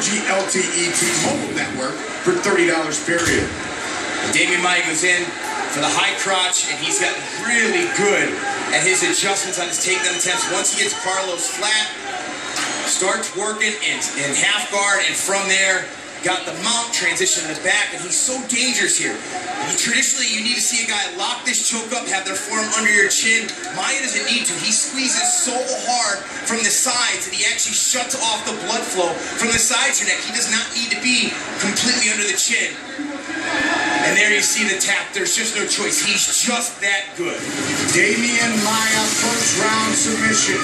Energy LTE T-Mobile network for $30 period. Demian Maia goes in for the high crotch, and he's got really good at his adjustments on his takedown attempts. Once he gets Carlos flat, starts working in, in half guard, and from there, got the mount transition in the back, and he's so dangerous here. He, traditionally, you need to see a guy lock this choke up, have their forearm under your chin. Maia doesn't need to. He squeezes so hard from the sides and he actually shuts off the blood flow from the sides of your neck. He does not need to be completely under the chin. And there you see the tap. There's just no choice. He's just that good. Demian Maia, first round submission.